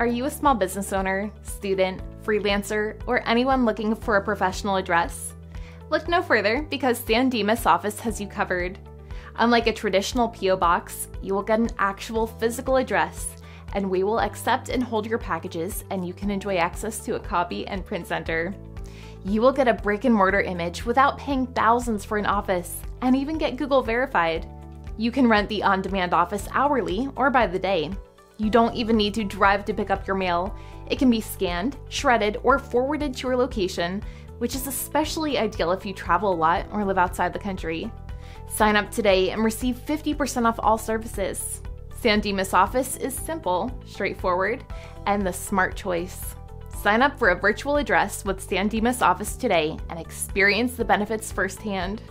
Are you a small business owner, student, freelancer, or anyone looking for a professional address? Look no further because San Dimas office has you covered. Unlike a traditional P.O. box, you will get an actual physical address, and we will accept and hold your packages, and you can enjoy access to a copy and print center. You will get a brick and mortar image without paying thousands for an office, and even get Google verified. You can rent the on demand office hourly or by the day. You don't even need to drive to pick up your mail. It can be scanned, shredded, or forwarded to your location, which is especially ideal if you travel a lot or live outside the country. Sign up today and receive 50% off all services. San Dimas Office is simple, straightforward, and the smart choice. Sign up for a virtual address with San Dimas Office today and experience the benefits firsthand.